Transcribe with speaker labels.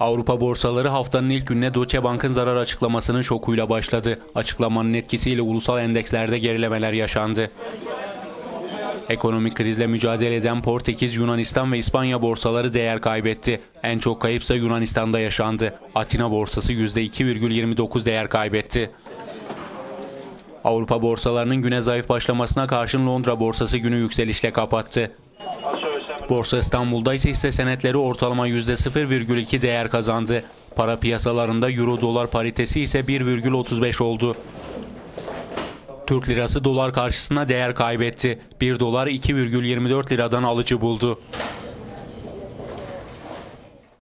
Speaker 1: Avrupa borsaları haftanın ilk gününe Deutsche Bank'ın zarar açıklamasının şokuyla başladı. Açıklamanın etkisiyle ulusal endekslerde gerilemeler yaşandı. Ekonomik krizle mücadele eden Portekiz, Yunanistan ve İspanya borsaları değer kaybetti. En çok kayıpsa Yunanistan'da yaşandı. Atina borsası %2,29 değer kaybetti. Avrupa borsalarının güne zayıf başlamasına karşın Londra borsası günü yükselişle kapattı. Borsa İstanbul'da ise hisse senetleri ortalama %0,2 değer kazandı. Para piyasalarında euro dolar paritesi ise 1,35 oldu. Türk lirası dolar karşısında değer kaybetti. 1 dolar 2,24 liradan alıcı buldu.